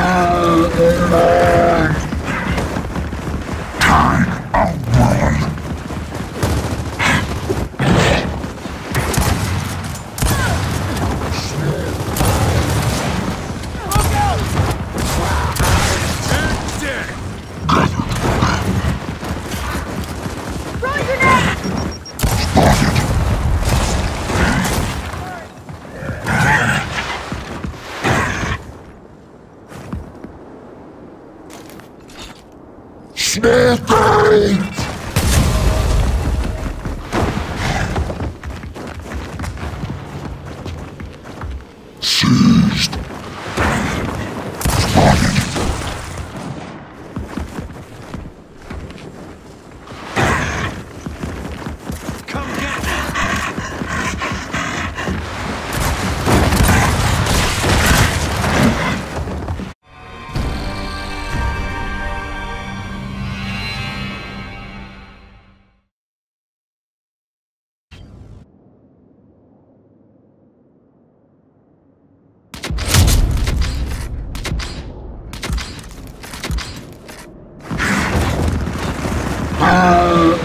Amen. Sniffing! Seized.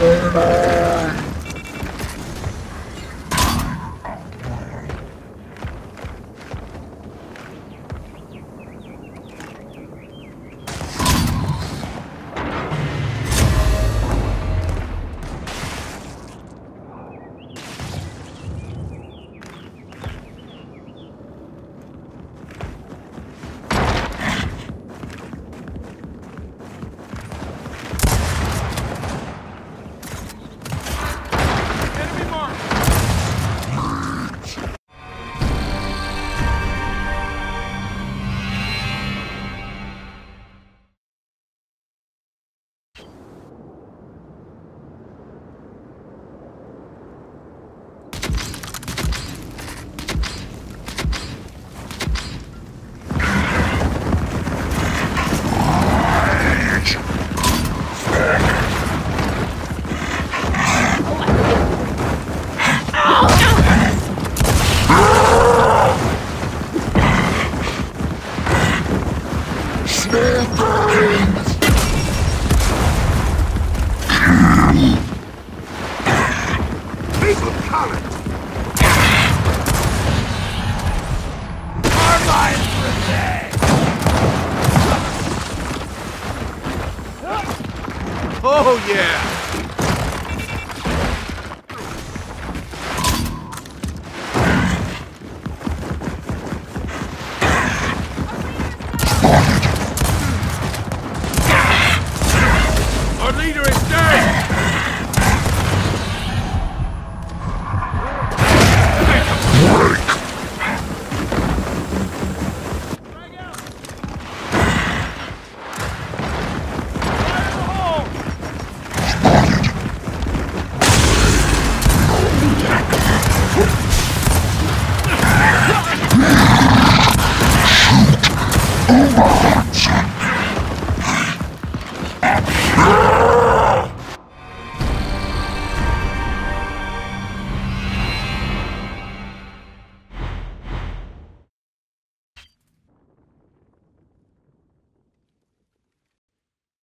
Música Oh yeah!